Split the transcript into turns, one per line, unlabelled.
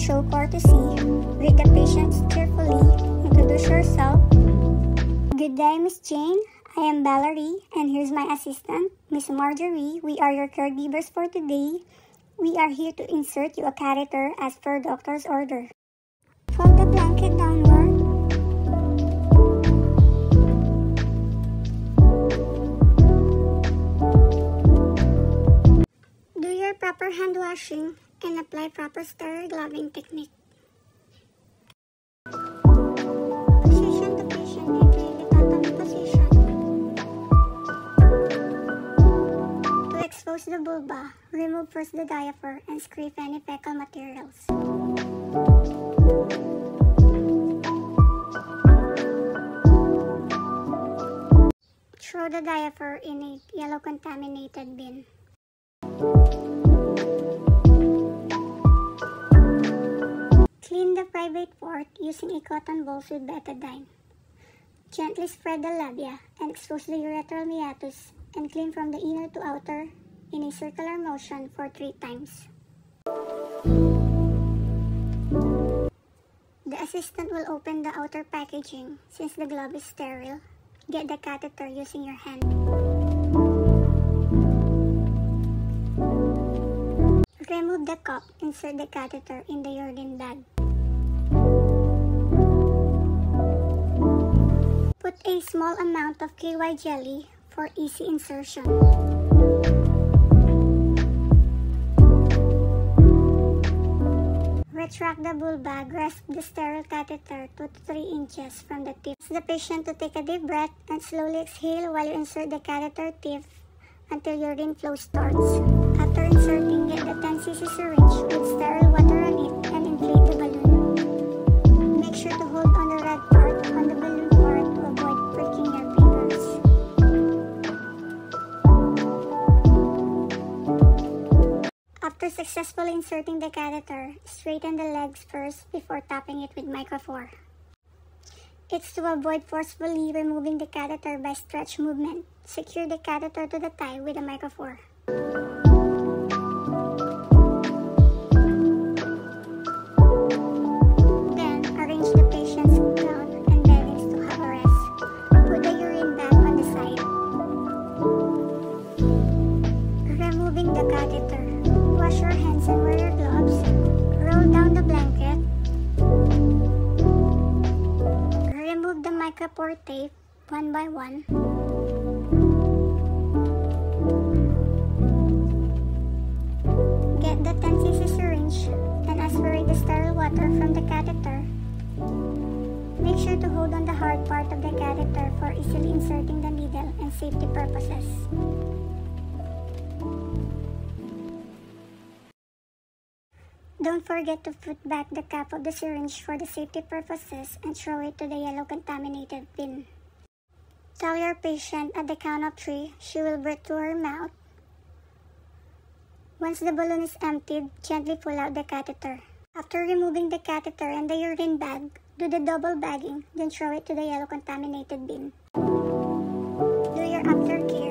show courtesy. Greet the patients cheerfully. Introduce yourself. Good day, Miss Jane. I am Valerie, and here's my assistant, Miss Marjorie. We are your caregivers for today. We are here to insert you a catheter as per doctor's order. Fold the blanket downward. Do your proper hand washing and apply proper sterile gloving technique. Expose the vulva, remove first the diaphragm and scrape any fecal materials. Throw the diaphragm in a yellow contaminated bin. Private part using a cotton ball with betadine. Gently spread the labia and expose the urethral meatus and clean from the inner to outer in a circular motion for three times. The assistant will open the outer packaging since the glove is sterile. Get the catheter using your hand. Remove the cup, insert the catheter in the urine bag. Put a small amount of KY jelly for easy insertion. Retract the vulva, grasp the sterile catheter 2 to 3 inches from the tip. Ask the patient to take a deep breath and slowly exhale while you insert the catheter tip until urine flow starts. After inserting, get the 10 cc syringe with sterile water on it After successfully inserting the catheter, straighten the legs first before tapping it with Micropore. It's to avoid forcefully removing the catheter by stretch movement. Secure the catheter to the thigh with a Micropore. The tape one by one. Get the 10 cc syringe and aspirate the sterile water from the catheter. Make sure to hold on the hard part of the catheter for easily inserting the needle and safety purposes. Don't forget to put back the cap of the syringe for the safety purposes and throw it to the yellow contaminated bin. Tell your patient at the count of three she will breathe through her mouth. Once the balloon is emptied, gently pull out the catheter. After removing the catheter and the urine bag, do the double bagging, then throw it to the yellow contaminated bin. Do your aftercare